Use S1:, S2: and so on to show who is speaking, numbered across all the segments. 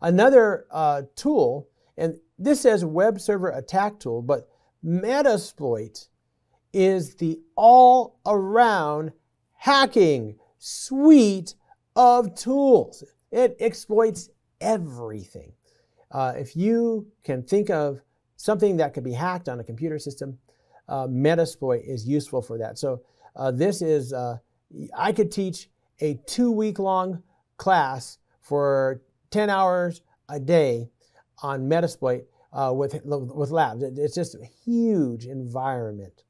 S1: Another uh, tool, and this says web server attack tool, but Metasploit is the all around hacking suite of tools. It exploits everything. Uh, if you can think of something that could be hacked on a computer system, uh, Metasploit is useful for that. So uh, this is, uh, I could teach a two week long class for 10 hours a day on Metasploit uh, with, with labs. It's just a huge environment.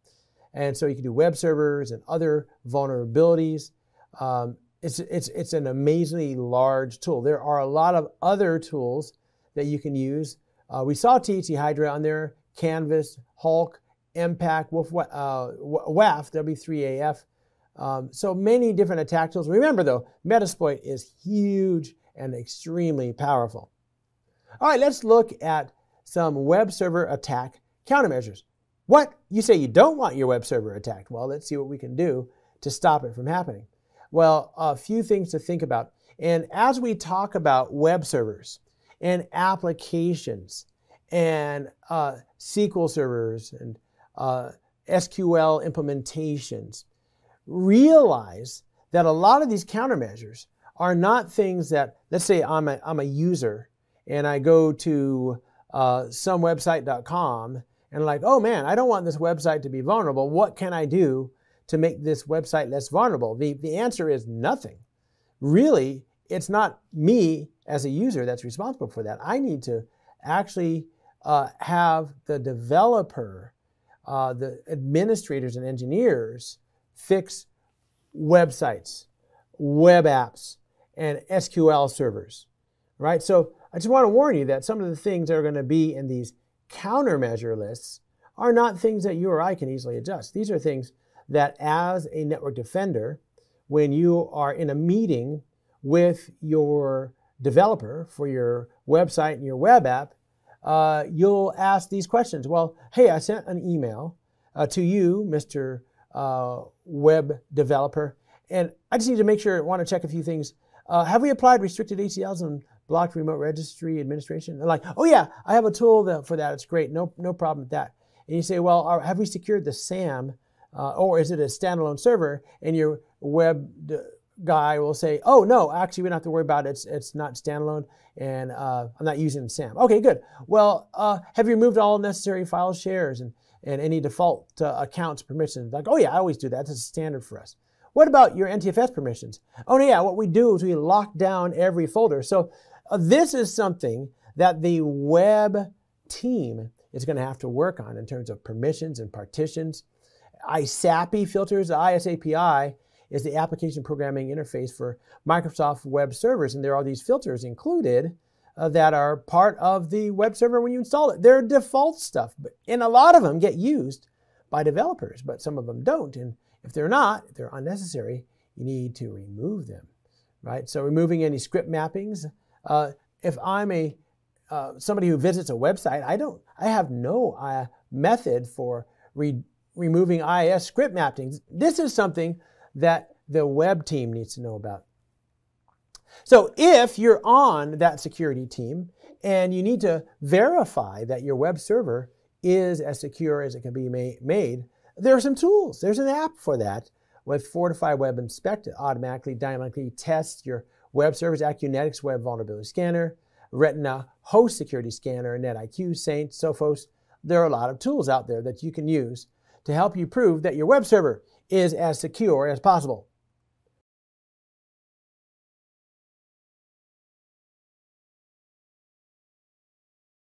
S1: And so you can do web servers and other vulnerabilities. Um, it's, it's, it's an amazingly large tool. There are a lot of other tools that you can use. Uh, we saw THC Hydra on there, Canvas, Hulk, MPack, Wolf, uh, WAF, W3AF. Um, so many different attack tools. Remember though, Metasploit is huge and extremely powerful. All right, let's look at some web server attack countermeasures. What? You say you don't want your web server attacked. Well, let's see what we can do to stop it from happening. Well, a few things to think about. And as we talk about web servers and applications and uh, SQL servers and uh, SQL implementations, realize that a lot of these countermeasures are not things that, let's say I'm a, I'm a user and I go to uh, somewebsite.com and like, oh man, I don't want this website to be vulnerable. What can I do to make this website less vulnerable? The, the answer is nothing. Really, it's not me as a user that's responsible for that. I need to actually uh, have the developer, uh, the administrators and engineers fix websites, web apps, and SQL servers, right? So I just want to warn you that some of the things that are going to be in these countermeasure lists are not things that you or I can easily adjust. These are things that as a network defender, when you are in a meeting with your developer for your website and your web app, uh, you'll ask these questions. Well, hey, I sent an email uh, to you, Mr. Uh, web developer, and I just need to make sure, want to check a few things. Uh, have we applied restricted ACLs and blocked remote registry administration? Like, oh yeah, I have a tool for that. It's great. No, no problem with that. And you say, well, have we secured the SAM, uh, or is it a standalone server? And your web guy will say, oh no, actually we don't have to worry about it. It's, it's not standalone, and uh, I'm not using SAM. Okay, good. Well, uh, have you removed all necessary file shares and and any default uh, accounts permissions? Like, oh yeah, I always do that. That's a standard for us. What about your NTFS permissions? Oh yeah, what we do is we lock down every folder. So uh, this is something that the web team is going to have to work on in terms of permissions and partitions. ISAPI filters, the ISAPI is the application programming interface for Microsoft web servers, and there are these filters included uh, that are part of the web server when you install it. They're default stuff, but, and a lot of them get used by developers, but some of them don't. And if they're not, if they're unnecessary, you need to remove them, right? So removing any script mappings, uh, if I'm a uh, somebody who visits a website, I don't, I have no uh, method for re- removing IIS script mappings. This is something that the web team needs to know about. So if you're on that security team and you need to verify that your web server is as secure as it can be made, there are some tools. There's an app for that with Fortify Web Inspect. Automatically, dynamically tests your web servers, Acunetix Web Vulnerability Scanner, Retina Host Security Scanner, NetIQ, Saint, Sophos. There are a lot of tools out there that you can use to help you prove that your web server is as secure as possible.